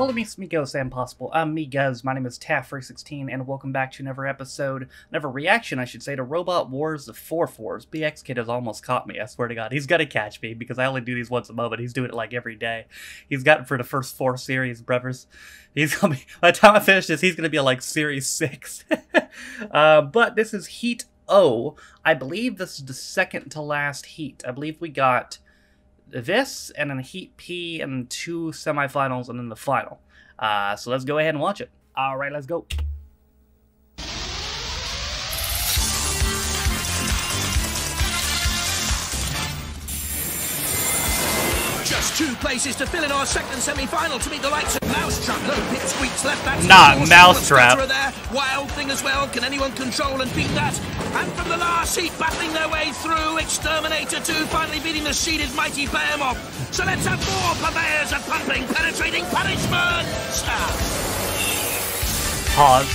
Hola mis amigos and possible I'm amigas, my name is Taffe316 and welcome back to another episode, another reaction I should say, to Robot Wars of 4 Fours. BX Kid has almost caught me, I swear to god. He's gonna catch me because I only do these once a month, he's doing it like every day. He's gotten for the first four series, brothers. He's gonna be, by the time I finish this, he's gonna be like series 6. uh, but this is Heat O. I believe this is the second to last heat. I believe we got this and then Heat P and two semifinals and then the final. Uh, so let's go ahead and watch it. All right, let's go. Just two places to fill in our second semi-final to meet the likes of Mousetrap. No pit squeaks left back. Not Mousetrap. There. Wild thing as well. Can anyone control and beat that? And from the last seat, battling their way through, Exterminator 2 finally beating the seeded mighty Behemoth. So let's have more purveyors of pumping, penetrating punishment. Pause.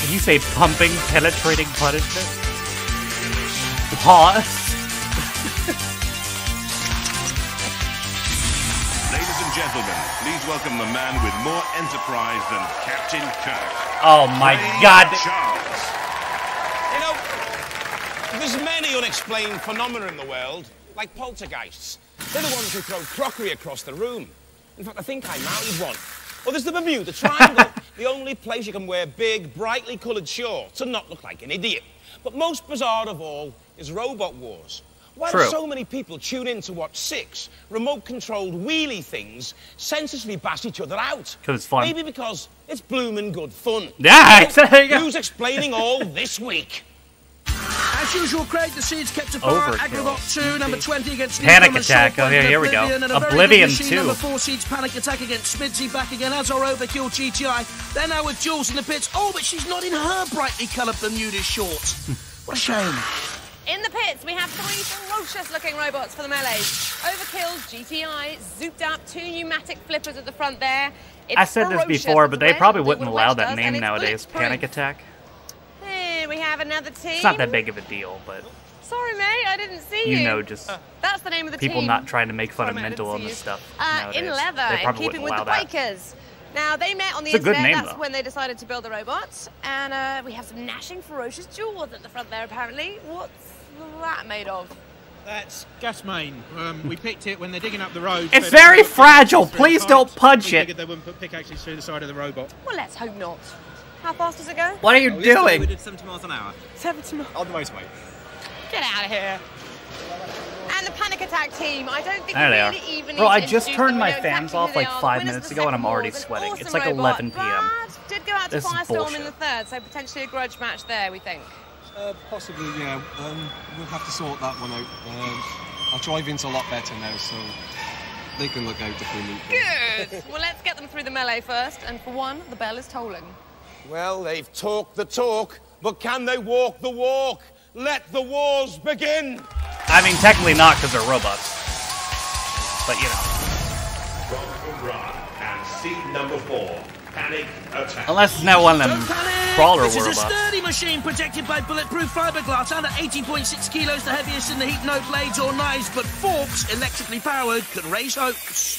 Can you say pumping, penetrating punishment? Pause. Gentlemen, please welcome the man with more enterprise than Captain Kirk. Oh my Ray god. Charles. You know, there's many unexplained phenomena in the world, like poltergeists. They're the ones who throw crockery across the room. In fact, I think I married one. Or there's the Bermuda Triangle, the only place you can wear big, brightly coloured shorts and not look like an idiot. But most bizarre of all is Robot Wars. Why True. do so many people tune in to watch six remote-controlled wheelie things senselessly bash each other out? Because it's fun. Maybe because it's bloomin' good fun. Yeah, So, there you go. Who's explaining all this week? As usual, Craig, the seeds kept afar. Overkill. Agrobot 2, number 20 against Panic Newcomer, Attack. Oh, yeah, Point, here we go. Oblivion, and a very good machine, 2. Number 4 seeds Panic Attack against Smidsy, back again as our Overkill GTI. They're now with Jules in the pits. Oh, but she's not in her brightly coloured Bermuda shorts. what a shame. In the pits, we have three ferocious-looking robots for the melees. Overkill, GTI, zooped up, two pneumatic flippers at the front there. It's I said this before, but they probably wouldn't allow that name nowadays. Panic Attack. Hey, we have another team. It's not that big of a deal, but Sorry, mate, I didn't see you. you know, just That's the name of the people team. not trying to make fun of Sorry, mate, I mental didn't illness stuff Uh, in leather, they in probably keeping with wouldn't the allow that. Quakers. Now, they met on the It's a good internet. name, That's though. when they decided to build the robots. And uh, we have some gnashing, ferocious jaws at the front there, apparently. What's that made of? That's gas main. Um, we picked it when they're digging up the road. It's very put fragile. Please don't pipes. punch We it. figured they wouldn't put pickaxes through the side of the robot. Well, let's hope not. How fast does it go? What are you We doing? did 70 miles an hour 70 miles. on the motorway. Get out of here. And the Panic Attack team. I don't think There we they are. even Bro, need I to just introduce turned them. my We know fans off like five minutes ago and I'm already sweating. awesome It's like robot, 11 p.m. But did go out to This is Firestorm in the third, so potentially a grudge match there, we think. Uh, possibly, yeah. Um, we'll have to sort that one out. Um, our driving's a lot better now, so they can look out if we need them. Good. well, let's get them through the melee first. And for one, the bell is tolling. Well, they've talked the talk, but can they walk the walk? Let the wars begin! I mean, technically not because they're robots. But you know, Rob from Ra and seed number four, Panic Attack. unless it's not one of them crawler This is robots. a sturdy machine protected by bulletproof fiberglass and at 18.6 kilos, the heaviest in the heat. No blades or knives, but forks, electrically powered, can raise hopes.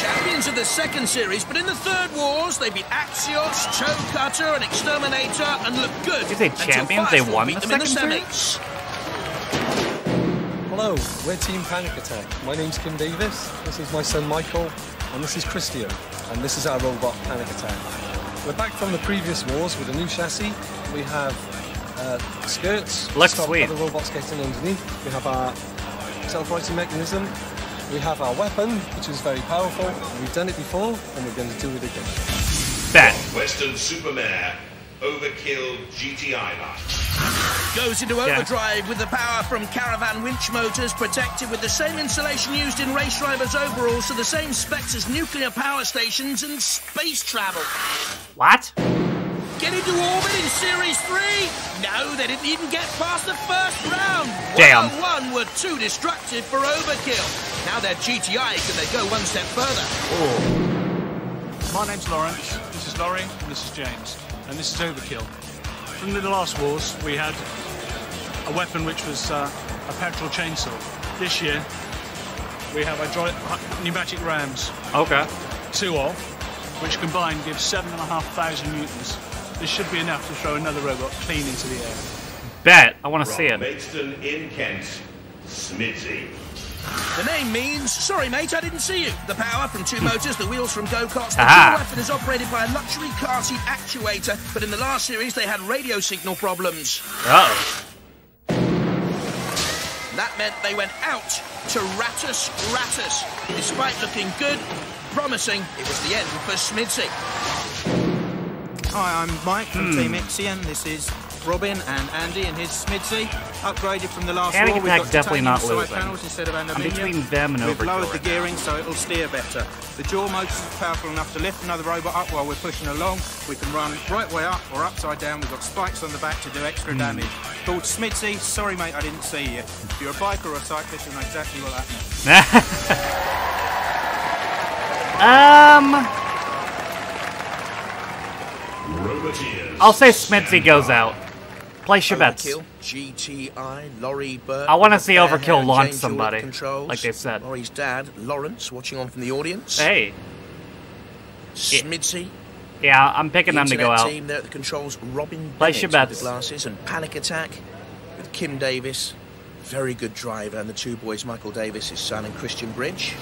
Champions of the second series, but in the third wars, they beat Axios, Choe Cutter, and Exterminator, and look good. You say until champions? They Firestorm won beat the them in second semis. Hello, we're Team Panic Attack. My name's Kim Davis. This is my son Michael, and this is Christian, and this is our robot Panic Attack. We're back from the previous wars with a new chassis. We have uh, skirts. to Looks stop sweet. Other robots getting underneath. We have our self-righting mechanism. We have our weapon, which is very powerful. We've done it before, and we're going to do it again. Bet. Weston-super-Mare, Overkill GTI line. Goes into Yeah. overdrive with the power from Caravan winch motors, protected with the same insulation used in race drivers' overalls, so the same specs as nuclear power stations and space travel. What? Get into orbit in Series 3? No, they didn't even get past the first round. Damn. 101 were too destructive for overkill. Now they're GTI, can they go one step further? My name's Lawrence, this is Laurie, and this is James, and this is Overkill. From the last wars, we had a weapon which was uh, a petrol chainsaw. This year, we have hydraulic pneumatic rams, Okay. two of, which combined give seven and a half thousand newtons. This should be enough to throw another robot clean into the air. Bet. I want to see it. Maidstone in Kent, Smidsy. The name means, sorry mate, I didn't see you. The power from two motors, the wheels from go-karts. The dual weapon is operated by a luxury car seat actuator, but in the last series they had radio signal problems. Uh-oh. That meant they went out to Rattus Rattus. Despite looking good, promising, it was the end for Smidsy. Hi, I'm Mike from Hmm. Team Ixion. This is Robin and Andy and his Smidsy. Upgraded from the last Panic war. We've got definitely not titanium losing. side panels instead of I'm aluminium. between them and We've Overkill lowered the gearing so it'll steer better. The jaw motor is powerful enough to lift another robot up while we're pushing along. We can run right way up or upside down. We've got spikes on the back to do extra Hmm. damage. Called Smidsy. Sorry, mate, I didn't see you. If you're a biker or a cyclist, you'll know exactly what that means. um, I'll say Smidsy goes out. Place your bets. Overkill, GTI, Laurie Burke. I wanna see Overkill hair launch somebody, Jordan controls. like they said. Laurie's dad, Lawrence, watching on from the audience. Hey. Smidsy. Yeah, I'm picking the them to go internet out. team there at the controls, Robin Place your bets. glasses and Panic Attack with Kim Davis, very good driver, and the two boys, Michael Davis, his son, and Christian Bridge.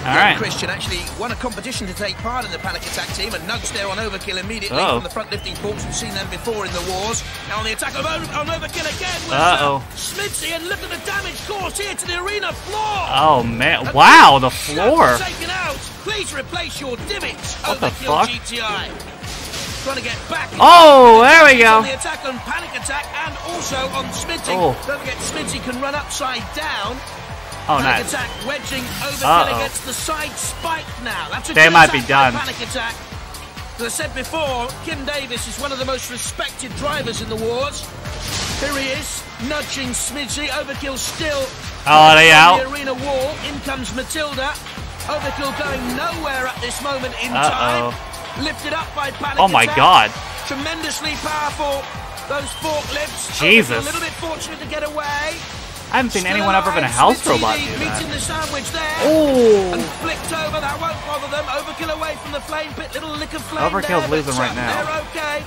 All right. Christian actually won a competition to take part in the Panic Attack team and nudged there on Overkill immediately Uh-oh. from the front lifting ports. We've seen them before in the wars. Now on the attack of o- on Overkill again Uh-oh. uh, Smidsy, and look at the damage caused here to the arena floor. Oh man! A Wow, the floor. Taken out. Please replace your divots. What the Overkill fuck? GTI. Trying to get back. Oh, there we go. On the attack on Panic Attack and also on Smidsy. Oh. Don't forget Smidsy can run upside down. Oh, Panic nice. Attack wedging Overkill Uh-oh. against the side spike now. That's a They might be done. Panic Attack. As I said before, Kim Davis is one of the most respected drivers in the wars. Here he is, nudging Smidsy. Overkill still. Oh, they on out? The arena wall. In comes Matilda. Overkill going nowhere at this moment in Uh-oh. time. Lifted up by Panic Oh my Attack. god. Tremendously powerful. Those forklifts. Jesus. Overkill A little bit fortunate to get away. I haven't seen Still anyone ever been a house robot do that. the sandwich there. Oh. And flicked over. That won't bother them. Overkill away from the flame pit. Little lick of flame Overkill's there, losing right now. They're okay.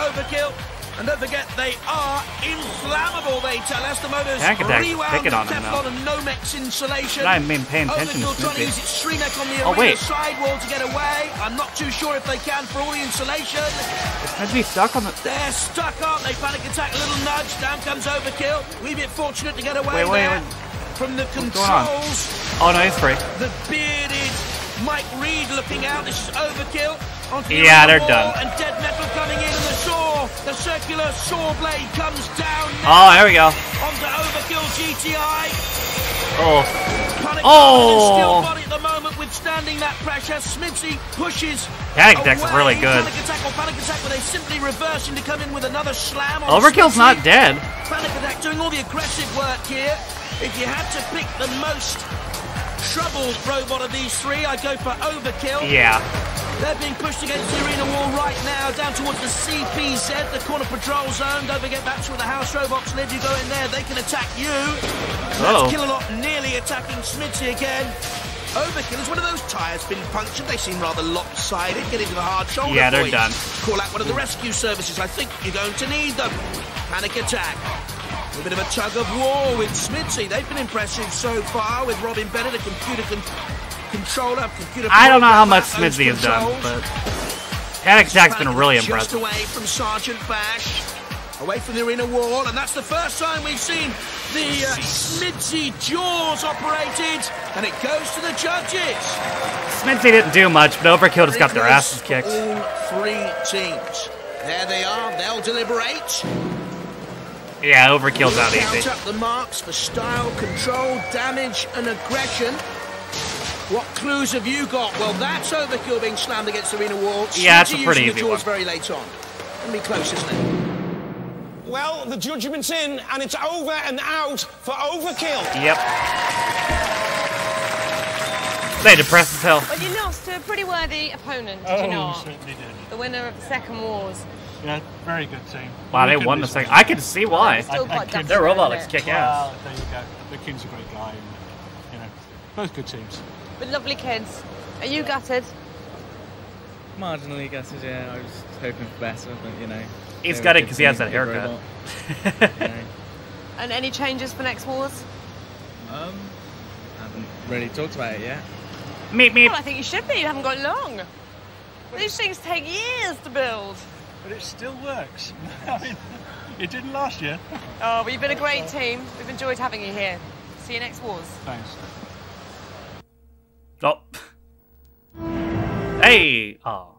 Overkill. And don't forget, they are inflammable, they tell us. The motors Panic Attack's rewound on. Teflon and Nomex insulation. Not even paying attention to Overkill trying to use its on the Oh, arena wait. sidewall to get away. I'm not too sure if they can for all the insulation. Is Smidsy stuck on the? They're stuck, aren't they? Panic attack, a little nudge. Down comes Overkill. We bit fortunate to get away Wait, wait, there. wait. From the controls, Oh no, he's free. the bearded Mike Reed looking out. This is Overkill. Onto the Yeah, they're wall, done. And dead metal coming in, and the saw, the circular saw blade comes down Oh, now there we go. onto Overkill GTI. Oh, Panic Oh. is still body at the moment, withstanding that pressure. Smidsy pushes. Panic Attack's away. really good. Panic attack or panic attack, but they simply reversing to come in with another slam. On Overkill's Smidsy. not dead. Panic attack doing all the aggressive work here. If you had to pick the most troubled robot of these three, I'd go for Overkill. Yeah. They're being pushed against the arena wall right now, down towards the CPZ, the corner patrol zone. Don't forget that's where the house robots live. You go in there, they can attack you. Uh-oh. That's Killalot nearly attacking Smidsy again. Overkill is one of those tyres been punctured. They seem rather lopsided. Get into the hard shoulder. Yeah, they're boys. done. Call out one of the rescue services. I think you're going to need them. Panic attack. A bit of a tug of war with Smidsy. They've been impressive so far with Robin Bennett, a computer con- controller, computer. I don't know how much Smidsy has done, but Panic Attack's been really Just impressive. away from Sergeant Bash, away from the arena wall, and that's the first time we've seen the uh, Smidsy jaws operated, and it goes to the judges. Smidsy didn't do much, but Overkill just got their asses kicked. All three teams. There they are. They'll deliberate. Yeah, Overkill's out Count easy. up the marks for style, control, damage, and aggression. What clues have you got? Well, that's Overkill being slammed against the arena wall. Yeah, it's a Smidsy pretty using the easy jaws one. very late on. Gonna be close, isn't it? Well, the judgment's in, and it's over and out for overkill. Yep. They depressed as hell. Well, you lost to a pretty worthy opponent, Oh, did you oh, not? certainly did. The winner of the Second Wars. Yeah, very good team. Wow, We they won the disagree. second. I can see why. Still I- quite I dumpy, Their robot looks kick ass. Well, there you go. The kid's a great guy. And, you know, both good teams. With lovely kids. Are you gutted? Marginally gutted, yeah. I was hoping for better, but you know. He's gutted were got it good 'cause he has that haircut. you know. And any changes for next wars? Um, haven't really talked about it yet. meep meep. Well, I think you should be. You haven't got long. These things take years to build. But it still works. I mean, it didn't last year. Oh, but you've been a great team. We've enjoyed having you here. See you next wars. Thanks. Oh. Hey. Oh.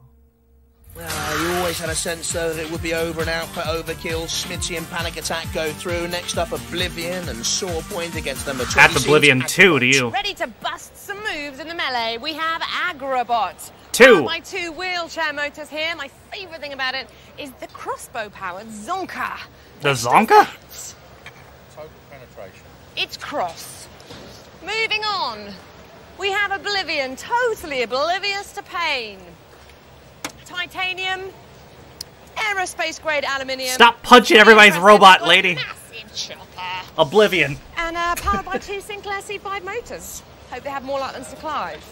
Well, you always had a sense, though, that it would be over and out for Overkill. Smidsy and Panic Attack go through. Next up, Oblivion and Saw Point against number 20. That's Oblivion 2 to you. Ready to bust some moves in the melee, we have Agrobot. Two. Powered by two wheelchair motors here. My favourite thing about it is the crossbow-powered Zonka. The Zonka? Total penetration. It's cross. Moving on, we have Oblivion, totally oblivious to pain. Titanium, aerospace grade aluminium. Stop punching everybody's robot, lady. Massive chopper. Oblivion. And uh, powered by two Sinclair C5 motors. Hope they have more luck than Sir Clive.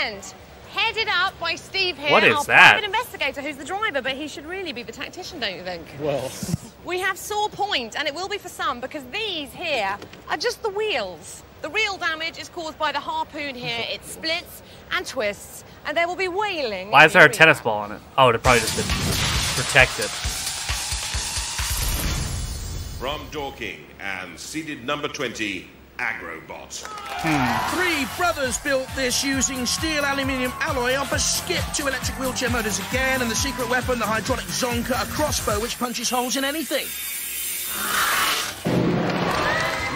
And headed up by Steve here, What is our that? private investigator, who's the driver, but he should really be the tactician, don't you think? Well, We have sore Point, and it will be for some because these here are just the wheels. The real damage is caused by the harpoon here. It splits and twists, and there will be wailing. Why is there a tennis ball on it? Oh, it probably just been protected. From Dorking and seeded number 20, Agrobot. Three brothers built this using steel aluminium alloy off a skip, two electric wheelchair motors again, and the secret weapon, the hydraulic Zonka, a crossbow which punches holes in anything.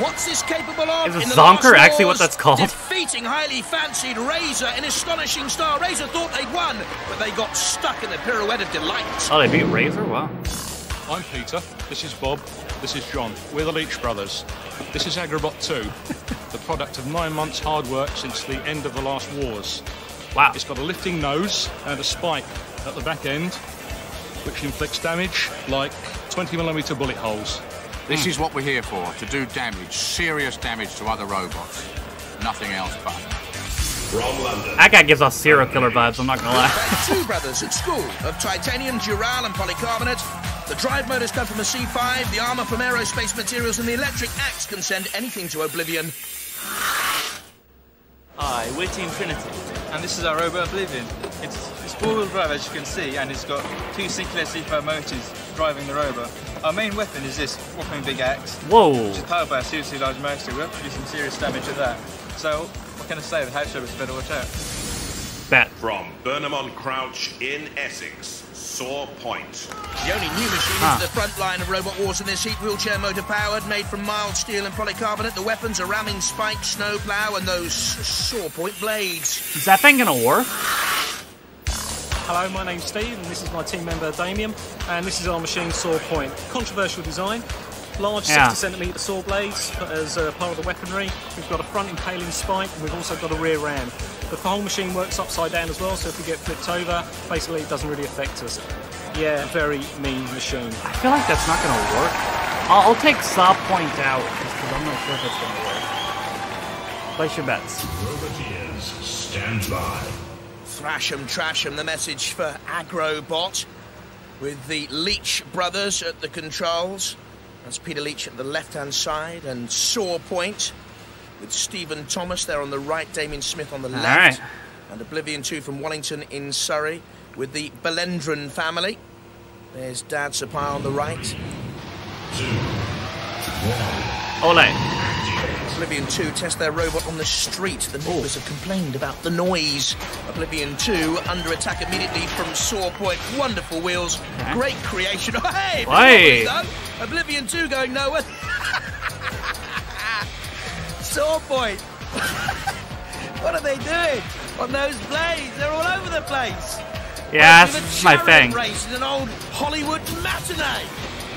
What's this capable of? Is In the Zonker actually what wars, that's called? Defeating highly fancied Razor in astonishing style. Razor thought they'd won, but they got stuck in the pirouette of delight. Oh, they beat Razor? Wow. I'm Peter. This is Bob. This is John. We're the Leach Brothers. This is Agrobot 2, the product of nine months' hard work since the end of the last wars. Wow. It's got a lifting nose and a spike at the back end, which inflicts damage like 20mm bullet holes. This is what we're here for, to do damage, serious damage to other robots. Nothing else but. From London, That guy gives off serial killer vibes, I'm not gonna lie. Two brothers at school of titanium, dural, and polycarbonate. The drive motors come from a C5, the armor from aerospace materials, and the electric axe can send anything to oblivion. Hi, we're Team Trinity, and this is our robot Oblivion. It's, it's four-wheel drive, as you can see, and it's got two Sinclair C5 motors driving the robot. Our main weapon is this whopping big axe, Whoa. which is powered by a seriously large motor. We're up to do some serious damage with that. So, what can I say? The house robots better watch out. Bet. from Burnham on Crouch in Essex, Saw Point. The only new machine Huh. is the front line of Robot Wars in this heat, wheelchair motor powered, made from mild steel and polycarbonate. The weapons are ramming spike, snowplow, and those saw point blades. Is that thing gonna work? Hello, my name's Steve, and this is my team member Damien, and this is our machine Saw Point. Controversial design, large Yeah. 60 centimetre saw blades as uh, part of the weaponry. We've got a front impaling spike, and we've also got a rear ram. The whole machine works upside down as well, so if we get flipped over, basically it doesn't really affect us. Yeah, very mean machine. I feel like that's not gonna work. I'll, I'll take Saw Point out, just because I'm not sure if it's gonna work. Place your bets. Roboteers, stand by. Thrash 'em, trash 'em, the message for Agrobot, with the Leech brothers at the controls. That's Peter Leach at the left-hand side, and Saw Point with Stephen Thomas there on the right, Damien Smith on the All left, right. and Oblivion 2 from Wallington in Surrey with the Belendron family. There's Dad Sapai on the right. Ole. Oblivion 2 test their robot on the street. The oh. neighbours have complained about the noise. Oblivion 2 under attack immediately from Saw Point. Wonderful wheels. Okay. Great creation. Hey! Hey. Oblivion 2 going nowhere. Saw Point. what are they doing on those blades? They're all over the place. Yeah, that's my thing. Race in an old Hollywood matinee.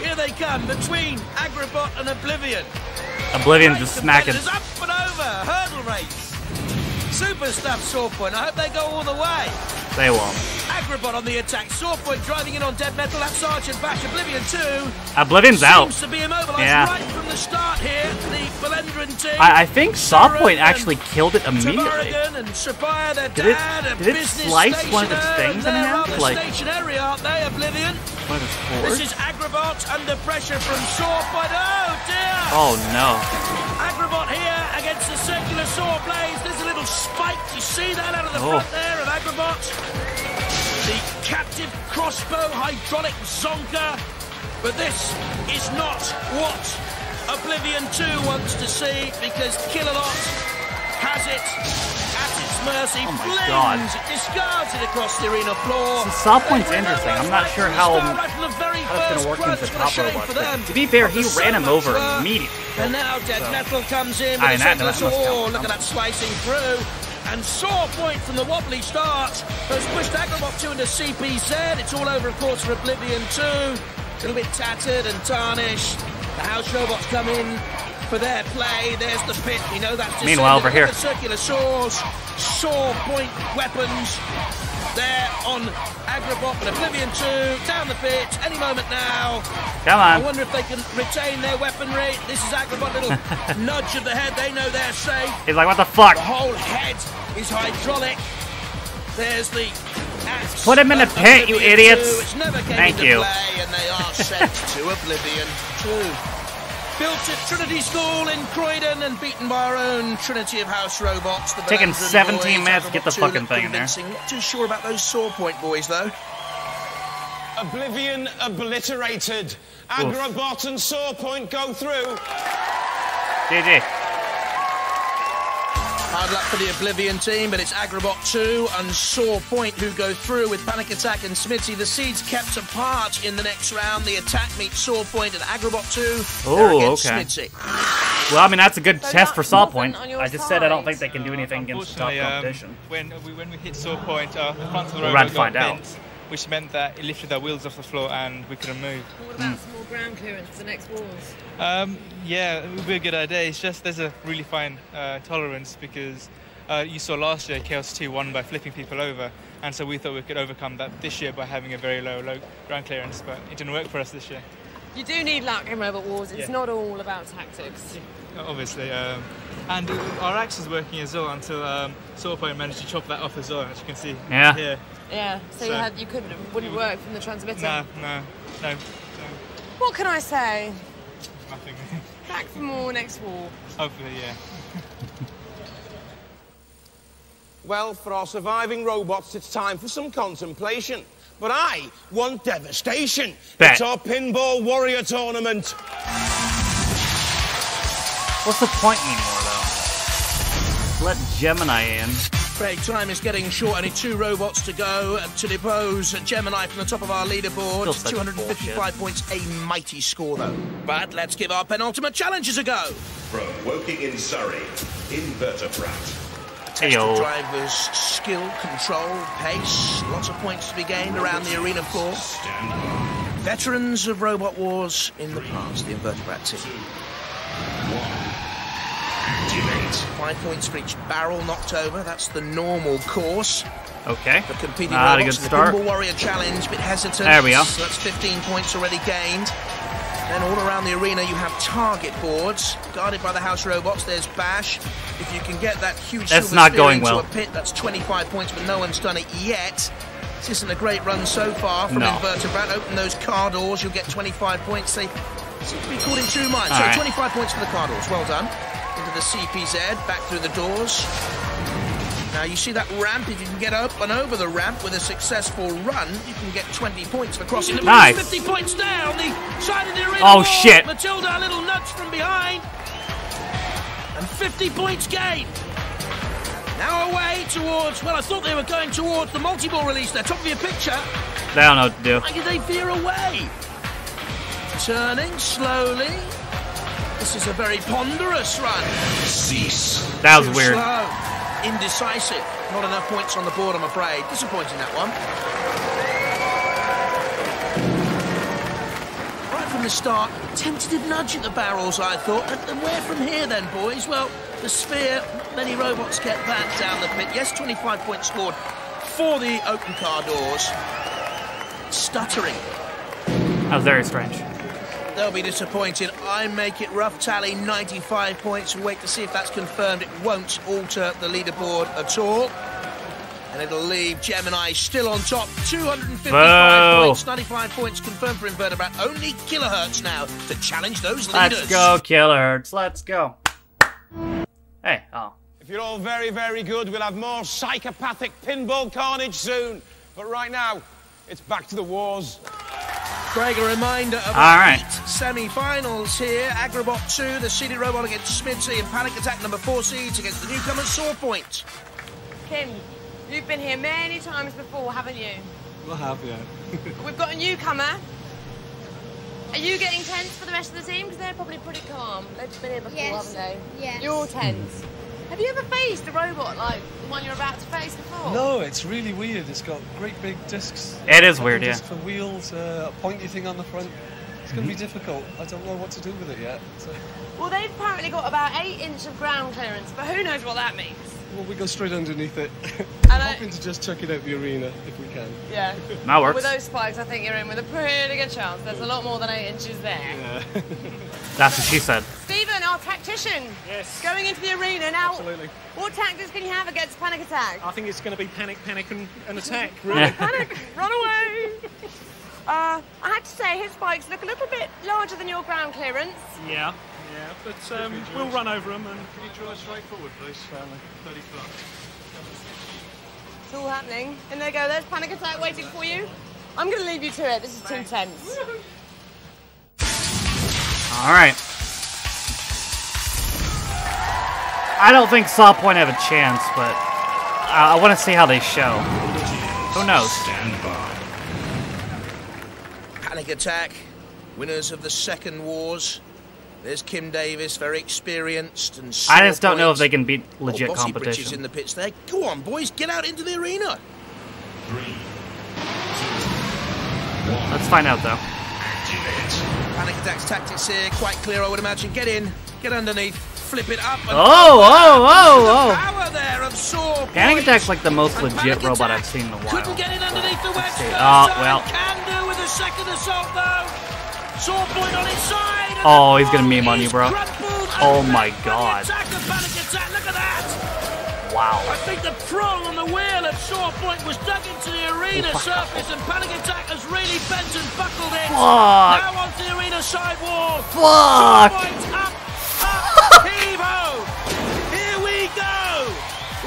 Here they come between Agrobot and Oblivion. Oblivion's just smacking. Up and over, hurdle race. Super stuff, Saw Point. I hope they go all the way. They won't. Agrobot on the attack. Sawpoint driving in on Dead Metal. That's Sergeant Bash. Oblivion 2. Oblivion's Seems out. to be immobilized Yeah. right from the start here. The Belendrin team. I, I think Sawpoint actually killed it immediately. And Sabaya, their Did it- dad, a did it slice one of its things in half? Like- stationary, aren't they, Oblivion? One of his This is Agrobot under pressure from Sawpoint. Oh, dear! Oh no. Agrobot here against saw blades. There's a little spike. You see that out of the Oh. front there of Agrobot? The captive crossbow hydraulic zonker. But this is not what Oblivion 2 wants to see because Killalot has it mercy. Oh my Flings God. discards it across the arena floor. Sawpoint's They bring interesting. I'm not sure how- start, right from the very how it's gonna work into a top for to be fair, he ran him over immediately. And now Dead So- Metal comes in with that- a circular saw. Look at that slicing through. And Saw Point from the wobbly start has pushed Agrobot 2 into CPZ. It's all over, of course, for Oblivion 2. A little bit tattered and tarnished. The House Robots come in for their play. There's the pit. We know that's Meanwhile, over here. The circular saws, Saw Point weapons. There on Agrobot, but Oblivion 2 down the pit any moment now. Come on. I wonder if they can retain their weaponry. This is Agrobot, little nudge of the head. They know they're safe. He's like, what the fuck? The whole head is hydraulic. There's the axe. Put him in the pit, you idiots. which never came Thank you. Play, and they are sent to Oblivion 2. Built at Trinity School in Croydon and beaten by our own Trinity of House robots. The Taking 17 boys. minutes to get the fucking thing in there. Not too sure about those saw point boys though. Oblivion obliterated. Agrobot and Sawpoint go through. GG. Hard luck for the Oblivion team, but it's Agrobot 2 and Saw Point who go through with Panic Attack and Smidsy. The seeds kept apart in the next round. The attack meets Saw Point and Agrobot 2. Oh, They're okay. Smidsy. Well, I mean, that's a good So test for that Sawpoint. wasn't on your I just said I don't think they can do anything against the top Unfortunately, um, when we when we hit saw point, uh, the front of the We'll robot have to find got out. Bent, which meant that it lifted our wheels off the floor and we couldn't move. What about some more ground clearance for the next wars? Um, yeah, it would be a good idea. It's just there's a really fine uh, tolerance because uh, you saw last year Chaos 2 won by flipping people over, and so we thought we could overcome that this year by having a very low, low ground clearance, but it didn't work for us this year, You do need luck in Robot Wars. It's Yeah. not all about tactics. obviously. Um, and our axe was working as well until um, Sawpoint managed to chop that off as well, as you can see Yeah. here. Yeah. So, you had you couldn't wouldn't work from the transmitter. No, no, no, no, What can I say? nothing. Back for more next war. Hopefully, yeah. Well, for our surviving robots, it's time for some contemplation. But I want devastation. Bet. It's our Pinball Warrior Tournament. What's the point anymore, though? Let Gemini in. Craig, time is getting short. Only two robots to go to depose Gemini from the top of our leaderboard. 255 points, a mighty score though. But let's give our penultimate challenges a go. From Woking in Surrey, Invertebrat. Test Heyo. the driver's skill, control, pace. Lots of points to be gained around the arena floor. Veterans of Robot Wars in the past, the Invertebrat team. Activate. Five points for each barrel knocked over. That's the normal course. Okay. For competing Not a good start. the Pinball Warrior Challenge, bit hesitant. There we are. So that's 15 points already gained. Then all around the arena you have target boards guarded by the house robots. There's Bash. If you can get that huge That's silver not going into well. a pit, that's 25 points, but no one's done it yet. This isn't a great run so far from No. Invertebrat. Open those car doors, you'll get 25 points. They seem to be caught in two minds. All so right. 25 points for the car doors. Well done. The CPZ, back through the doors. Now you see that ramp, if you can get up and over the ramp with a successful run, you can get 20 points for crossing the Nice. 50 points down the side of the arena Oh, wall. shit. Matilda, a little nudge from behind. And 50 points gained. Now away towards, well, I thought they were going towards the multi-ball release there. Top of your picture. They don't know what to do. Why did they veer away? Turning slowly. This is a very ponderous run. Cease. That was Too weird. Slow. Indecisive. Not enough points on the board, I'm afraid. Disappointing that one. Right from the start, tentative nudge at the barrels, I thought. And, and where from here then, boys? Well, the sphere, many robots get that down the pit. Yes, 25 points scored for the open car doors. Stuttering. That was very strange. They'll be disappointed. I make it rough tally 95 points. We'll wait to see if that's confirmed. It won't alter the leaderboard at all. And it'll leave Gemini still on top. 255 Whoa. points. 95 points confirmed for Invertebrat. Only Kilohertz now to challenge those leaders. Let's go, Killers. Let's go. Hey, oh. If you're all very, very good, we'll have more psychopathic pinball carnage soon. But right now, it's back to the wars. Craig, a reminder of All our right. eight semi-finals here. Agrobot 2, the seeded robot against Smidsy, and Panic Attack number 4 seeds against the newcomer Sawpoint. Kim, you've been here many times before, haven't you? I have, yeah. We've got a newcomer. Are you getting tense for the rest of the team? Because they're probably pretty calm. They've been here before, Yes. haven't they? Yes. You're all tense. Have you ever faced a robot like the one you're about to face before? No, it's really weird. It's got great big discs. It is weird, yeah. for wheels, uh, a pointy thing on the front. It's going to be difficult. I don't know what to do with it yet. So, Well, they've apparently got about eight inch of ground clearance, but who knows what that means? well, we go straight underneath it. I I'm know- hoping to just chuck it out the arena if we can. Yeah. That works. With those spikes, I think you're in with a pretty good chance. There's a lot more than eight inches there. Yeah. That's what she said. Stephen, our tactician. Yes. Going into the arena now. Absolutely. What tactics can you have against panic attack? I think it's going to be panic, panic, and, and attack. Run, Really. panic, run away. Uh, I have to say, his spikes look a little bit larger than your ground clearance. Yeah, yeah, but um, we'll run over them and. Can you try straight forward, please? 30 foot. It's all happening. And there you go, there's panic attack waiting for you. I'm going to leave you to it. This is too tense. All right. I don't think Saw Point have a chance, but I, I want to see how they show. Who knows? Panic Attack, winners of the second wars. There's Kim Davis, very experienced and. I just don't know if they can beat Oh, legit Bossy Britches competition. in the pits there. Go on, boys, get out into the arena. Let's find out though. Panic Attack's tactics here, quite clear, I would imagine. Get in, get underneath, flip it up. And Oh, oh, oh, oh! power there of Saw Panic. Attack's like the most legit robot I've seen in a while. Couldn't get it underneath the wedge. Oh, well. Can do with a second assault though. Saw Point on his side. Oh, he's gonna meme on you, bro. Oh my God. Wow. I think the prong on the wheel at Saw Point was dug into the arena surface and Panic Attack has really bent and buckled it. Fuck. Now onto the arena sidewall. Fuck. Up, up. Here we go.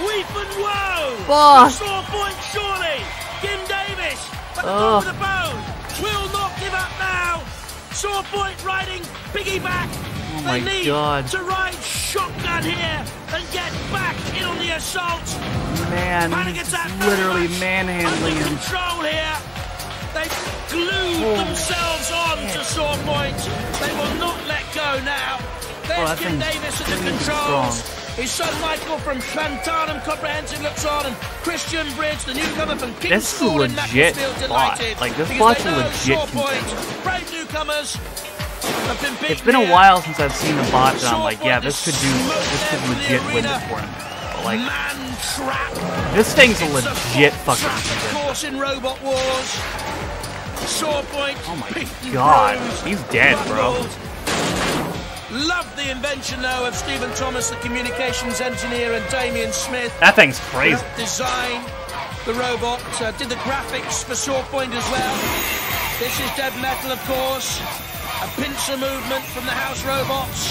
Weep and woe. Fuck. Point surely. Kim Davis at the Ugh. top of the bone. Will not give up now. Saw Point riding piggyback. Oh my they need God. to ride shotgun here and get back in on the assault. Man, he's literally manhandling him. control here. They've glued Holy themselves on to Saw Point. They will not let go now. There's Oh, Kim Davis at the controls. strong. His son Michael from Llantarnam Comprehensive looks on, and Christian Bridge, the newcomer from King's This is School in legit Macclesfield, delighted. Like, this they a know legit Point, brave newcomers, been It's been a while since I've seen a bot that I'm like, yeah, this could do, this could legit win this tournament. But like, Man trap. this thing's a legit fucking trap, of course, in Robot Wars. Point. Oh my God, he's dead, bro. Love the invention, though, of Stephen Thomas, the communications engineer, and Damien Smith. That thing's crazy. Design the robot, uh, did the graphics for Saw Point as well. This is Dead Metal, of course. A pincer movement from the House Robots.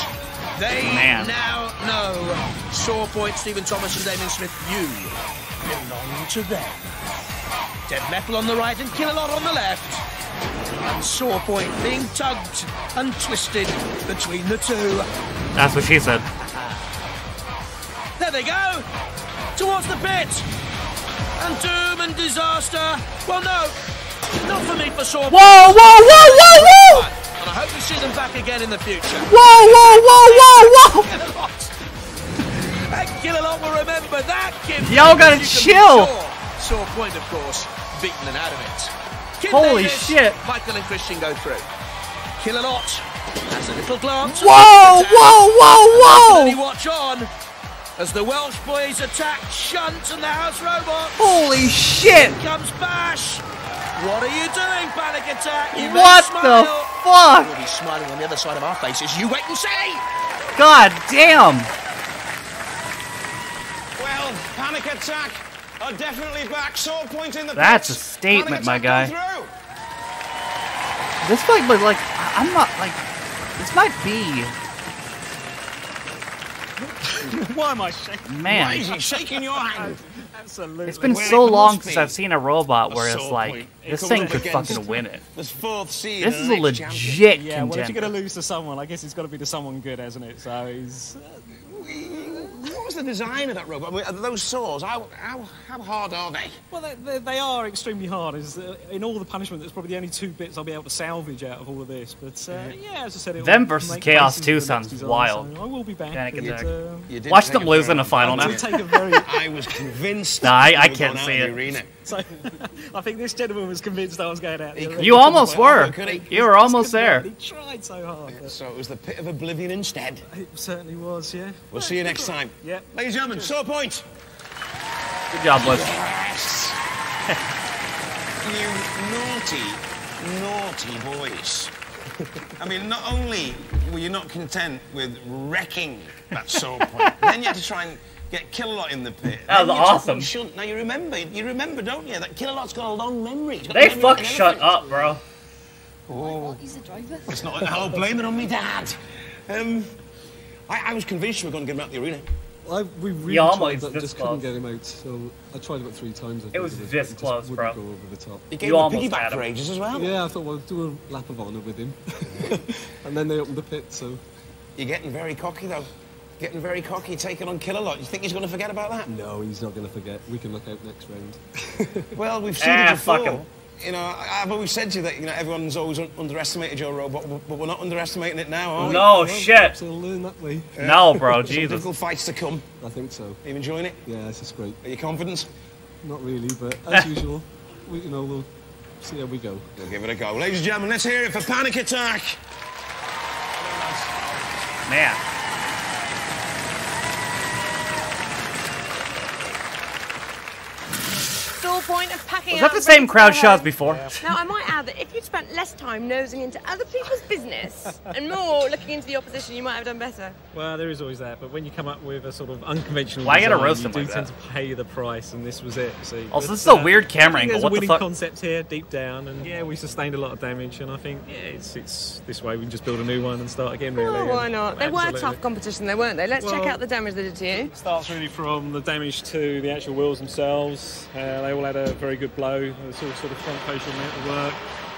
They Man. now know Saw Point, Stephen Thomas, and Damien Smith. You belong to them. Dead Metal on the right and Killalot on the left. And Saw Point being tugged and twisted between the two. That's what she said. There they go! Towards the pit! And doom and disaster! Well, no! Not for me for Saw Whoa, whoa, whoa, whoa, whoa! Hope we see them back again in the future. Whoa, whoa, whoa, whoa, whoa! Killalot! And Kill will remember that, Kim. Y'all gotta chill. sure. Saw Point, of course, beaten and out of it. Kim Holy Davis, shit. Michael and Christian go through. Killalot. Has a little glance. Whoa, whoa, whoa, whoa! watch on. As the Welsh boys attack Shunt and the House Robot. Holy shit! In comes Bash. What are you doing, Panic Attack? You may What smile. the fuck? We'll be smiling on the other side of our faces. You wait and see. God damn! Well, panic attack are definitely back. Sword point in the That's a pits. statement, my guy. attack go through. This might be like I- I'm not like this might be Why am I shaking? Man. Why is he shaking your hand? Absolutely. It's been Well, so it long since be I've seen a robot a where it's like point. This comes thing could fucking win it. This fourth seed. This is the a next legit Yeah, well, if you're going to lose to someone, I guess it's got to be to someone good, hasn't it? So he's. What was the design of that robot? I mean, those saws, how, how, how hard are they? Well, they, they, they are extremely hard. Is uh, in all the punishment, there's probably the only two bits I'll be able to salvage out of all of this. But uh, yeah, as I said, it Them versus make Chaos places 2 sounds design, wild. so I will be back. Panic but, uh, You did Watch them lose in the final now. take a very. I was convinced. Nah, I- I can't going out see of it. The arena. So, I think this gentleman was convinced I was going out. The. You almost were. He? You were almost there. He tried so hard. but So it was the pit of oblivion instead. It certainly was, yeah. We'll see you next time. Yeah. Ladies and gentlemen, saw point. Good job, Bliss. Yes. you naughty, naughty boys. I mean, not only were you not content with wrecking that saw point, then you had to try and get Killalot in the pit. That was Then you took awesome. on Shunt. Now you remember, you remember, don't you, that Killalot's got a long memory. They memory fuck shut up, bro. Oh. He's a driver. It's not. I'll blame it on me dad. Um, I, I was convinced you were going to get him out of the arena. I, we really Yeah, tried, almost but just close. couldn't get him out. So I tried about three times. I It was but this just close, wouldn't bro. Go over the top. You gave You him a almost piggyback had him. for ages as well. Yeah, I thought, well, do a lap of honour with him. and then they opened the pit, so. You're getting very cocky though. Getting very cocky, taking on Killalot. You think he's going to forget about that? No, he's not going to forget. We can look out next round. Well, we've seen Ah, it before. fuck him. You know, I- I've always said to you that you know everyone's always un- underestimated your robot, but, but we're not underestimating it now, are we? No shit. So learn that way. No, bro. Jesus. difficult fights to come. I think so. Are you enjoying it? Yeah, this is great. Are you confident? Not really, but as usual, we, you know, we'll see how we go. We'll give it a go. Ladies and gentlemen, let's hear it for Panic Attack. Man. Saw Point of packing Was that the same crowd go shots home. before? Now, I might add that if you'd spent less time nosing into other people's business and more looking into the opposition, you might have done better. Well, there is always that, but when you come up with a sort of unconventional Why you design, roast you do like tend that? to pay the price, and this was it. See, Also, But, this is a uh, weird camera I think angle. There's What a the winning fuck? concept here, deep down, and yeah, we sustained a lot of damage, and I think yeah, it's it's this way we can just build a new one and start again. Really, Oh, why and- not? They were Absolutely. tough competition, though, weren't they? Let's check out the damage they did to you. Starts really from the damage to the actual wheels themselves. Uh, they all had a very good blow. It's all sort of front facial network,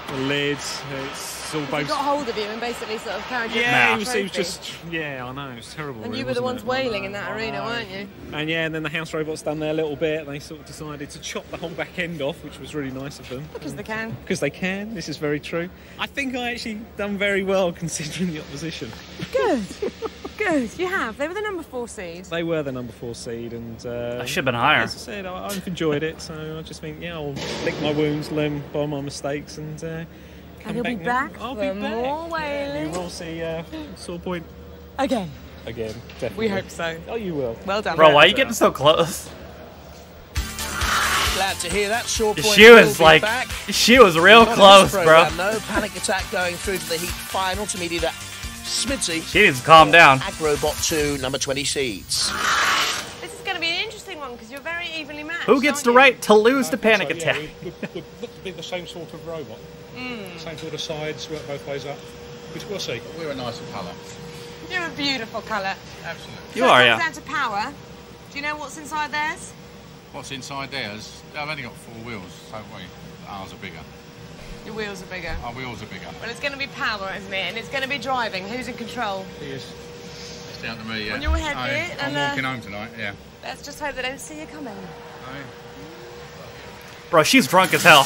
the lids. It's all He both. got hold of you and basically sort of carried you Yeah, he was, he was just. Yeah, I know. It was terrible. And really, you were the ones it? wailing in that I arena, know. weren't you? And yeah, and then the house robots done their little bit. They sort of decided to chop the whole back end off, which was really nice of them. Because they can. Because they can. This is very true. I think I actually done very well considering the opposition. Good. Good. You have. They were the number four seed. They were the number four seed, and uh, I should've been higher. As I said, I, I've enjoyed it, so I just think, yeah, I'll lick my wounds, learn by my mistakes, and uh, come And you'll be back. back I'll for be back. more wailing. You will see uh, Saw Point Again. again. Definitely. We hope so. Oh, you will. Well done. Bro, why are you getting so close? Glad to hear that. Saw Point She was like, back. she was real Not close, this bro. No panic attack going through to the heat final to meet either Smidsy. She needs to calm down. Agrobot 2, number 20 seeds. This is going to be an interesting one because you're very evenly matched. Who gets the you? right to lose to I think panic so, yeah, attack? we- we- we look to be the same sort of robot. Mm. Same sort of sides, work both ways up. Which we'll see. We're a nicer colour. You're a beautiful colour. Absolutely. You so are, it yeah. comes down to power. Do you know what's inside theirs? What's inside theirs? I've only got four wheels, so we. Ours are bigger. Your wheels are bigger. Our wheels are bigger. Well, it's going to be power, isn't it? And it's going to be driving. Who's in control? He is. It's down to me, yeah. On your head I, bit, I'm and, uh, walking home tonight, yeah. Let's just hope they don't see you coming. Bro, she's drunk as hell.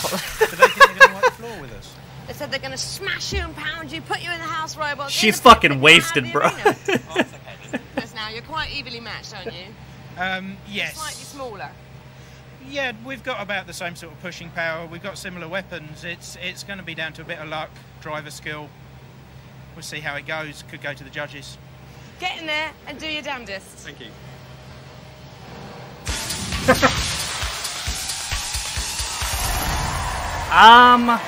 They said they're going to smash you and pound you, put you in the house robots. She's in the pit, fucking wasted, bro. of the. Just now, you're quite evenly matched, aren't you? Um, yes. Slightly smaller. Yeah, we've got about the same sort of pushing power. We've got similar weapons. It's it's going to be down to a bit of luck, driver skill. We'll see how it goes. Could go to the judges. Get in there and do your damnedest. Thank you. um.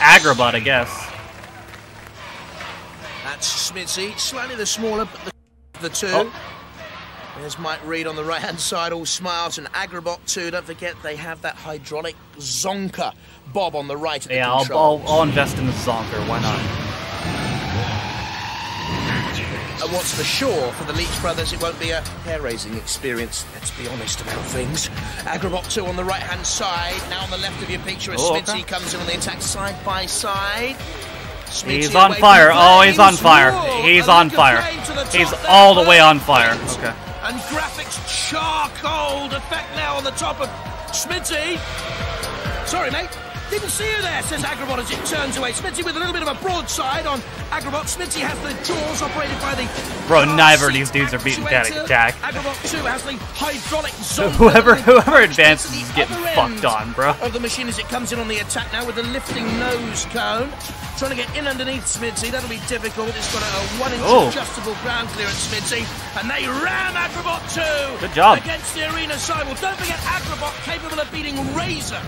Agrobot, I guess. That's Smidsy, slightly the smaller, but the, the two. Oh. There's Mike Reed on the right-hand side, all smiles, and Agrobot too. Don't forget they have that hydraulic Zonka bob on the right at the Yeah, I'll. I'll, I'll invest in the Zonker. Why not? And what's for sure for the Leach brothers, it won't be a hair-raising experience. Let's be honest about things. Agrobot 2 on the right-hand side. Now on the left of your picture as Oh, okay. comes in on the attack side by side. He's on fire. Oh, he's on fire. He's on fire. flame to the top He's all the way on fire. Okay. And graphics charcoal effect now on the top of Smidsy. Sorry, mate. Didn't see you there, says Agrobot as it turns away. Smidsy with a little bit of a broadside on Agrobot. Smidsy has the jaws operated by the. Bro, neither of these dudes are beating. Panic Attack. Agrobot 2 has the hydraulic zone. Whoever whoever advances is getting fucked on, bro. Of the machine as it comes in on the attack now with the lifting nose cone. Trying to get in underneath Smidsy. That'll be difficult. It's got a, a one inch Oh. adjustable ground clearance, Smidsy. And they ram Agrobot 2. Good job. Against the arena side. Well, don't forget Agrobot capable of beating Razor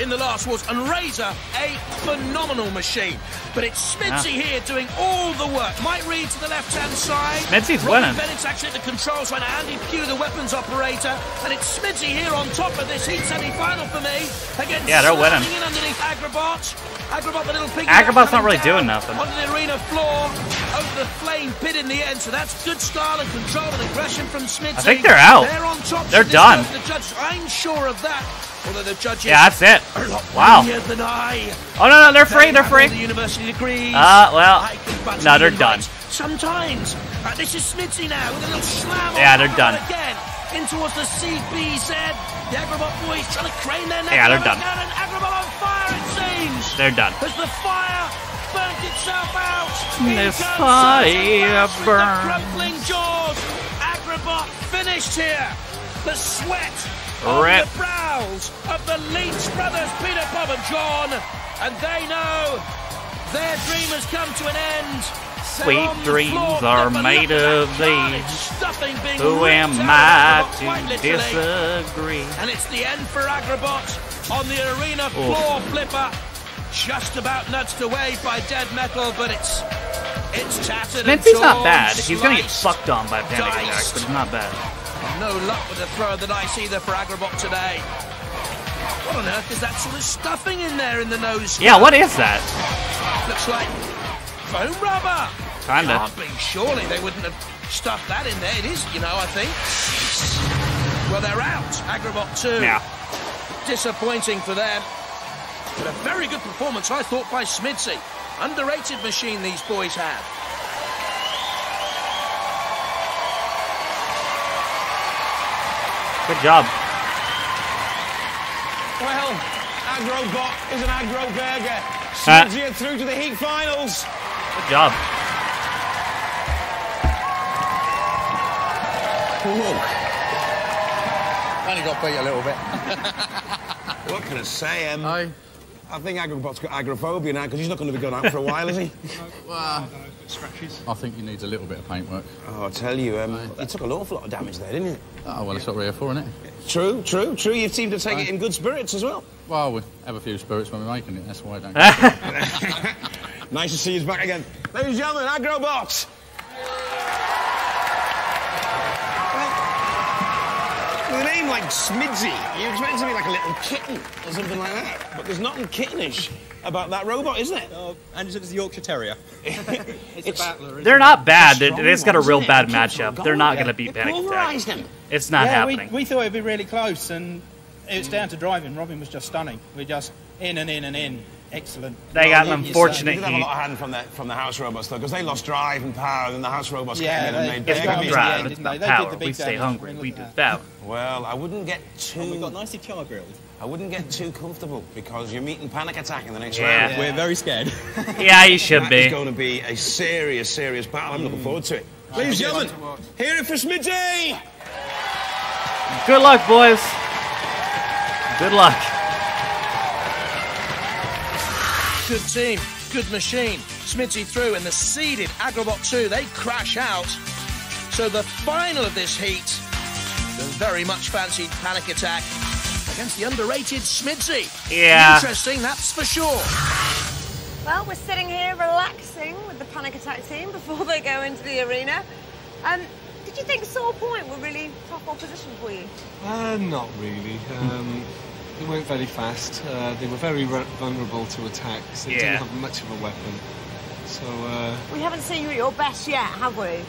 in the last wars. And Razor, a phenomenal machine. But it's Smidsy Yeah. here doing all the work. Mike Reed to the left hand side. Smidsy's Robin winning. Bennett's actually at the controls right now. Andy Pugh, the weapons operator. And it's Smidsy here on top of this heat semi final for me. Against Yeah, they're winning. in underneath Agrobot. Agrobot, the little pig. Agrobot's not really doing nothing. On the arena floor, over the flame pit in the end. So that's good style and control and aggression from Smidsy. I think they're out. They're on top. They're done. The judge, I'm sure of that. Although the judges Yeah, that's it. are a lot Wow. Oh no, no, they're free. They They're free. The university degrees. Uh, well, I can bunch no, they're done. Sometimes. Uh, this is Smidsy now with a little slam. Yeah, they're done. Again, in towards the CPZ. The Agrobot boys trying to crane their neck. Yeah, they're done. Agrobot on fire, it seems. They're done. As the fire burnt itself out. This fire Sergeant Bash with burns. The jaws. Agrobot finished here. The sweat Rip. the brows of the Leach brothers, Peter, Bob, and John. And they know their dream has come to an end. Sweet on the dreams floor, are made of that these. stuffing being Who am I to literally. disagree? And it's the end for Agrobot on the arena Oh. floor flipper. Just about nudged away by Dead Metal, but it's it's tattered Smithy's and not torn, bad. He's gonna get fucked on by Panic Attack, but he's not bad. No luck with the throw of the dice either for Agrobot today. What on earth is that sort of stuffing in there in the nose? Yeah, what is that? Looks like foam rubber. Kinda. Can't be. Surely they wouldn't have stuffed that in there. It is, you know, I think. Well, they're out. Agrobot 2. Yeah. Disappointing for them. But a very good performance, I thought, by Smidsy. Underrated machine these boys have. Good job. Well, Agrobot is an aggro burger. Ah. Smidsy are through to the heat finals. Good job. Only got beat a little bit. What can I say? Um, I... I think Agrobot's got agoraphobia now because he's not going to be going out for a while, is he? Well, I think he needs a little bit of paintwork. Oh, I tell you, um, he took an awful lot of damage there, didn't he? Oh, well, it's what we're here for, isn't it? True, true, true. You seem to take it in good spirits as well. Well, we have a few spirits when we're making it, that's why I don't. Nice to see you back again. Ladies and gentlemen, Agrobot! With a name like Smidsy, you expect it to be like a little kitten or something like that. But there's nothing kittenish about that robot, is there? Oh, and it's a Yorkshire Terrier. it's, a battler. They're not bad. They, Strong they just got a real isn't it? bad matchup. They're not going. going to beat They Panic pulverised Attack. him. It's not yeah, happening. We, we thought it'd be really close, and it was down to driving. Robin was just stunning. We're just in and in and in. Excellent. They got Well, an you- unfortunate They did have a lot of hand from the, from the house robots, though, because they lost drive and power, and the house robots Yeah, came in and they- made they big got Drive, Yeah, it's didn't they? They power. the big We stay damage. hungry. We do that. Well, I wouldn't get too. And we got nicely char grilled. I wouldn't get too comfortable because you're meeting panic attack in the next Yeah. round. We're very scared. Yeah, you should That is be. going to be a serious, serious battle. I'm looking mm. forward to it. Ladies and gentlemen, hear it for Smidsy! Good luck, boys. Good luck. Good team, good machine. Smidsy through and the seeded Agrobot 2, they crash out. So the final of this heat, the very much fancied Panic Attack against the underrated Smidsy. Yeah. Interesting, that's for sure. Well, we're sitting here relaxing with the Panic Attack team before they go into the arena. Um, did you think Saw Point were really tough opposition for you? Uh, not really. Um, they weren't very fast. Uh, they were very ru- vulnerable to attacks. They Yeah. didn't have much of a weapon. So, uh, We haven't seen you at your best yet, have we?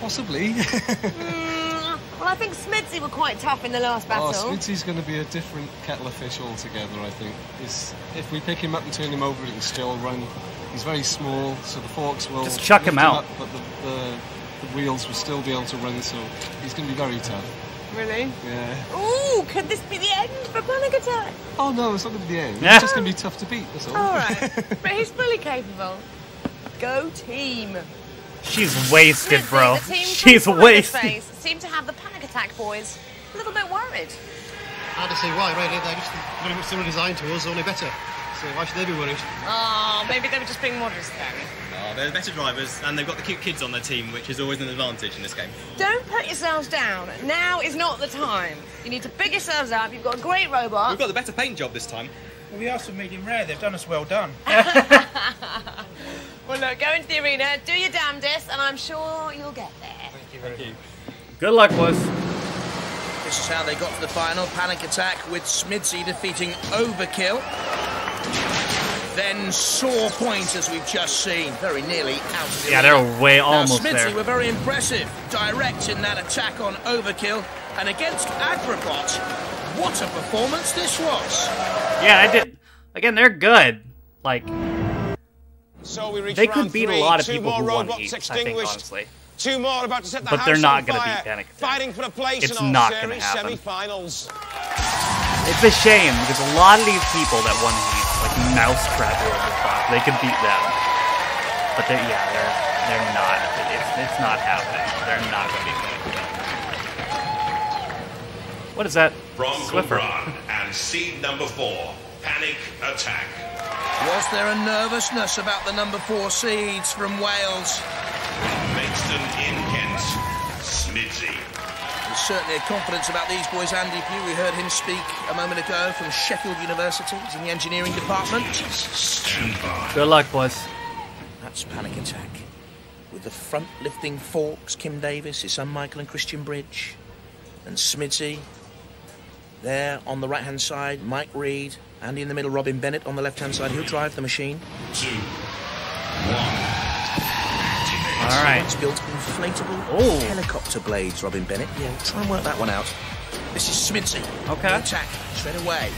possibly. Mm, well, I think Smidsy were quite tough in the last battle. Oh, Smidsy's going to be a different kettle of fish altogether, I think. He's, if we pick him up and turn him over, he can still run. He's very small, so the forks will Just chuck him out. up, but the, the, the wheels will still be able to run, so he's going to be very tough. Really? Yeah. Ooh, could this be the end for Panic Attack? Oh no, it's not going to be the end. Yeah. It's just going to be tough to beat. That's all. All right, but he's fully capable. Go team. She's wasted, Smidsy, bro. the team She's wasted. Face seem to have the Panic Attack boys a little bit worried. Hard to see why, really. They're just very much similar design to us, only better. So why should they be worried? Oh, maybe they were just being modest then. Oh, they're better drivers, and they've got the cute kids on their team, which is always an advantage in this game. Don't put yourselves down. Now is not the time. You need to big yourselves up. You've got a great robot. We've got the better paint job this time. Well, we asked for medium rare. They've done us well done. Well, look, go into the arena, do your damnedest, and I'm sure you'll get there. Thank you very much. Good luck, boys. This is how they got to the final. Panic Attack with Smidsy defeating Overkill. Then Saw points, as we've just seen, very nearly out of the Yeah, they're way now, almost Smidsy there. were very impressive, direct in that attack on Overkill. And against Agrabot, what a performance this was. Yeah, I did. Again, they're good. Like, So we reach they could round beat a lot of Two people who won robots heats, I think, honestly. Two more about to set the But they're not gonna beat Panic Attack. Fighting for a place It's in our not gonna series happen. semi-finals. It's a shame because a lot of these people that won heats, like Mousetrap or the fuck, they could beat them. But they, yeah, they're they're not. It's it's not happening. They're not going to beat them. What is that? From Swiffer. And seed number four, Panic Attack. Was there a nervousness about the number four seeds from Wales? From Maidstone in Kent, Smidsy. There's certainly a confidence about these boys. Andy Pugh, we heard him speak a moment ago from Sheffield University. He's in the engineering department. Stand by. Good luck, boys. That's Panic Attack. With the front lifting forks, Kim Davis, his son Michael and Christian Bridge, and Smidsy. There on the right hand side, Mike Reed. Andy in the middle, Robin Bennett on the left hand side. He'll drive the machine. Two. All right. It's built inflatable Oh. helicopter blades, Robin Bennett. Yeah, try and work that one out. This is Smidsy. Okay. The attack straight away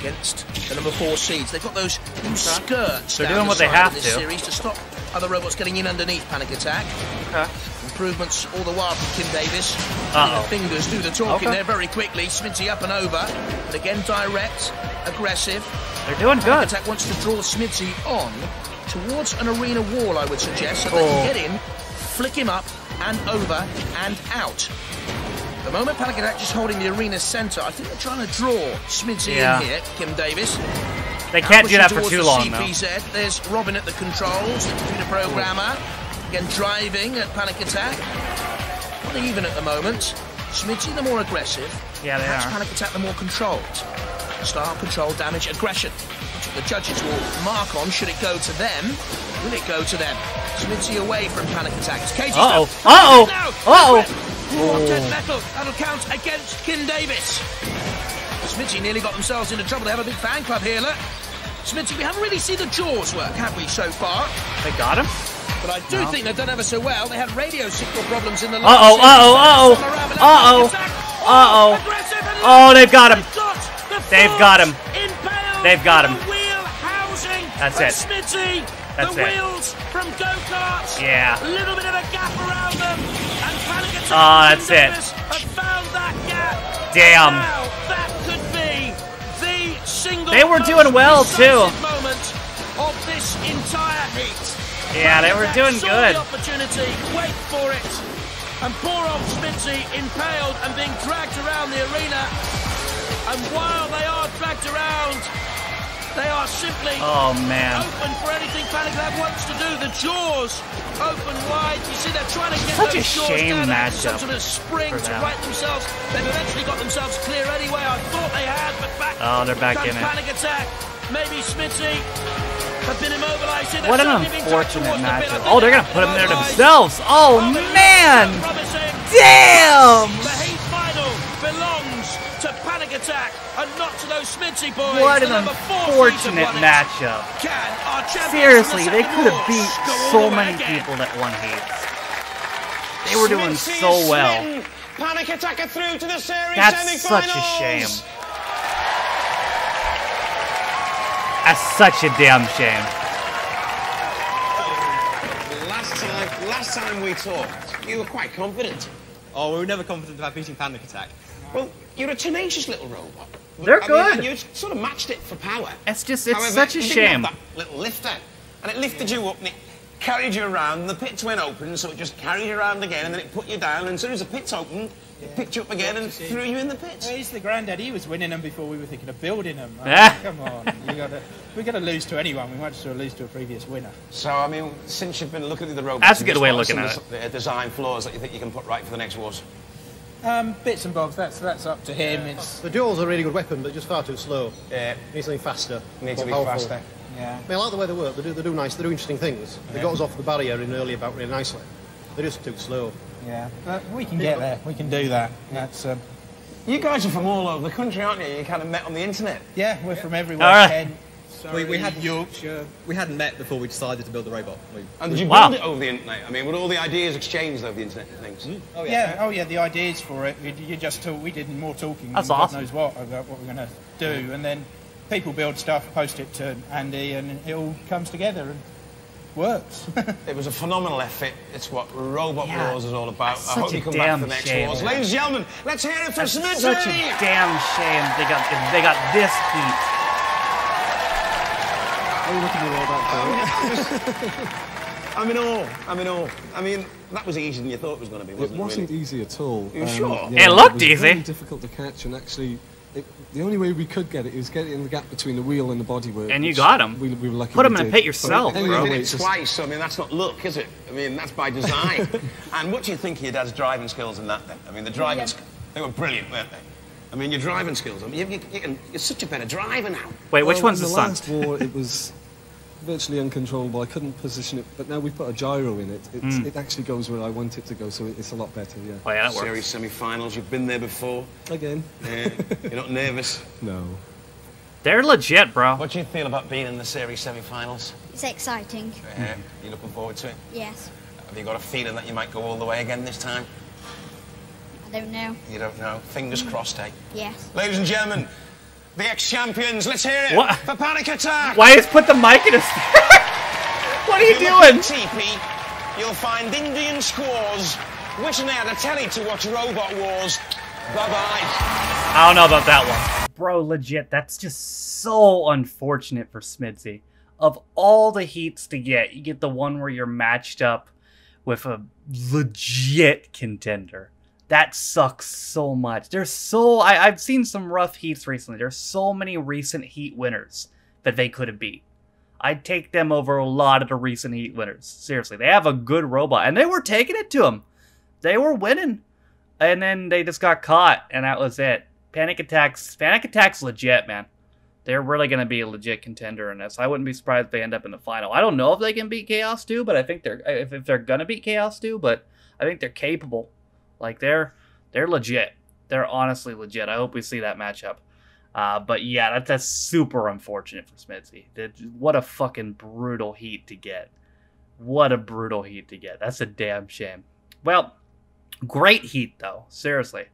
against the number four seeds. They've got those new skirts. They're doing the what they have this to. series to stop other robots getting in underneath Panic Attack. Okay. Improvements all the while from Kim Davis. Uh-oh. The fingers do the talking Okay. there very quickly. Smidsy up and over. But again, direct, aggressive. They're doing Panic good. Attack wants to draw Smidsy on towards an arena wall, I would suggest, so they Oh. can get in, flick him up and over and out. The moment Panic Attack just holding the arena centre, I think they're trying to draw Smidsy Yeah. in here, Kim Davis. They can't do that for too long, though. There's Robin at the controls, the computer programmer. Again, driving at Panic Attack. Not even at the moment. Smidsy the more aggressive. Yeah, they Perhaps are. Panic Attack the more controlled. Style, control, damage, aggression. The judges will mark on. Should it go to them? Will it go to them? Smidsy away from Panic Attack. It's Katie Uh-oh. Stubb. Uh-oh. Now, Uh-oh. What Oh. metal? That'll count against Kim Davis. Smidsy nearly got themselves into trouble. They have a big fan club here, look. Smidsy, we haven't really seen the jaws work, have we, so far? They got him. But I do No. think they've done ever so well. They had radio signal problems in the Uh last oh. Uh oh. Uh Some around, but oh. Uh oh. Uh oh. Aggressive and Oh, they've got him. They've got him. They've got him. The wheel housing That's it. Smidsy. That's the it. wheels from go-karts. Yeah. A little bit of a gap around them. And Panic Attack Oh, ah, that's it. Have found that gap. Damn. Now, that could be the single They were doing well, too. moment of this entire heat. Yeah, they were doing good. the opportunity, wait for it. And poor old Smidsy impaled and being dragged around the arena. And while they are dragged around, They are simply Oh, man. open for anything Panic Lab wants to do. The jaws open wide. You see, they're trying to get Such a those jaws shame down into some sort of spring to right themselves. They've eventually got themselves clear anyway. I thought they had, but back Oh, they're back in it. Panic Attack. Maybe Smidsy have been immobilized. What an certainly being dragged unfortunate towards the pit. I matchup. think Oh, they're they're gonna put him there themselves. Oh, man! Damn! The heat final belongs to Panic Attack and not to those Smidsy boys. What an number four seed unfortunate have won it. matchup. Can our champions Seriously, the they could have beat so many again? people that one heats. They were doing Smidsy so well. smitten. Panic Attack through to the series That's semi-finals. such a shame. That's such a damn shame. Last time, last time we talked, you were quite confident. Oh, we were never confident about beating Panic Attack. Well, you're a tenacious little robot. They're I good. Mean, you sort of matched it for power. It's just, it's However, such a you shame. have that little lifter, and it lifted you up and it carried you around. And the pits went open, so it just carried you around again, and then it put you down. And as soon as the pits opened, it picked you up again and threw you in the pits. Well, he's the granddad. He was winning them before we were thinking of building them. I mean, Ah. come on, you got to. We got to lose to anyone. We might as well lose to a previous winner. So, I mean, since you've been looking at the robots, That's a have good you way of spotted looking at of the, design flaws that you think you can put right for the next wars. Um, bits and bobs. That's that's up to him. It's The duel's are a really good weapon, but just far too slow. Yeah. Needs something faster. Need to be powerful. faster. Yeah. I mean, I like the way they work. They do, they do nice. They do interesting things. They got us off the barrier in early about really nicely. They're just too slow. yeah. But we can get there. We can do that. That's. Um, You guys are from all over the country, aren't you? You kind of met on the internet. yeah, we're from everywhere. All right. Kent, We, we Surrey, had Yorkshire. We hadn't met before we decided to build the robot. We, And did you Wow. build it over the internet? I mean, were all the ideas exchanged over the internet and things? Mm. Oh yeah. Oh yeah. The ideas for it. We, you just talk. We did more talking. That's than awesome. God knows what about what we're going to do, and then people build stuff, post it to Andy, and it all comes together and works. It was a phenomenal effort. It's what Robot Yeah. Wars is all about. That's I hope you come back for the next shame. wars. Ladies and gentlemen, let's hear it for That's Smidsy! such a damn shame they got they got this heat. Are you looking at all that? I'm in awe. I'm in awe. I mean, that was easier than you thought it was going to be, It wasn't it? wasn't really? easy at all. You um, sure? It looked was easy. Very difficult to catch, and actually, it, the only way we could get it is get it in the gap between the wheel and the bodywork. And you got him. We, we were lucky. Put we 'em in a did. pit But yourself, anyway, You did it twice, so I mean, that's not luck, is it? I mean, that's by design. and what do you think of your dad's driving skills in that then? I mean, the driving, sk- they were brilliant, weren't they? I mean, your driving skills, I mean, you, you, you can, you're such a better driver now. Wait, which Well, one's in the the son? last war, it was virtually uncontrollable. I couldn't position it, but now we've put a gyro in it. It, Mm. it actually goes where I want it to go, so it's a lot better. Yeah. Oh, yeah, that works. Series semi-finals, you've been there before. Again. Yeah. You're not nervous? No. They're legit, bro. What do you feel about being in the series semi-finals? It's exciting. Yeah. You looking forward to it? Yes. Have you got a feeling that you might go all the way again this time? I don't know. You don't know. Fingers crossed, eh? Yes. Ladies and gentlemen, the ex-champions, let's hear it What? for Panic Attack! Why just put the mic in his What are you doing? TP, you'll find Indian squaws wishing they had a telly to watch Robot Wars. Bye-bye. I don't know about that one. Bro, legit, that's just so unfortunate for Smidsy. Of all the heats to get, you get the one where you're matched up with a legit contender. That sucks so much. There's so I, I've seen some rough heats recently. There's so many recent heat winners that they could have beat. I'd take them over a lot of the recent heat winners. Seriously, they have a good robot, and they were taking it to them. They were winning, and then they just got caught, and that was it. Panic Attacks, Panic Attacks, legit, man. They're really going to be a legit contender in this. I wouldn't be surprised if they end up in the final. I don't know if they can beat Chaos 2, but I think they're if, if they're going to beat Chaos 2, but I think they're capable. Like they're they're legit. They're honestly legit. I hope we see that matchup. Uh, but yeah, that, that's super unfortunate for Smidsy. What a fucking brutal heat to get. What a brutal heat to get. That's a damn shame. Well, great heat though. Seriously,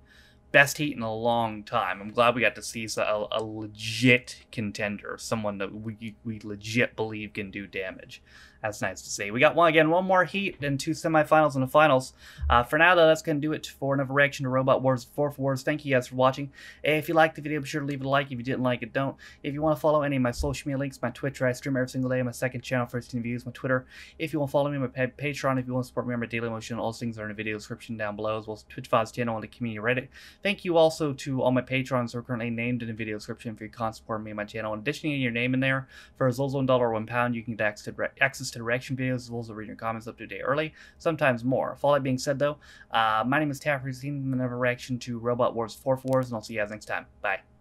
best heat in a long time. I'm glad we got to see a legit contender, someone that we we legit believe can do damage. That's nice to see. We got one again, one more heat, and two semifinals and the finals. Uh, for now, though, that's going to do it for another reaction to Robot Wars 4 Wars. Thank you guys for watching. If you liked the video, be sure to leave it a like. If you didn't like it, don't. If you want to follow any of my social media links, my Twitch, I stream every single day. My second channel, 13 views, my Twitter. If you want to follow me on my pa- Patreon, if you want to support me on my Daily Motion, all things are in the video description down below, as well as Twitch channel and the community Reddit. Thank you also to all my patrons who are currently named in the video description for your constant support me and my channel. In addition to your name in there, for as little as one dollar or one pound, you can get access to, reaction videos as well as reading your comments up to a day early, sometimes more. With all that being said, though, uh, my name is Taffe. Another reaction to Robot Wars 4 Wars, and I'll see you guys next time. Bye.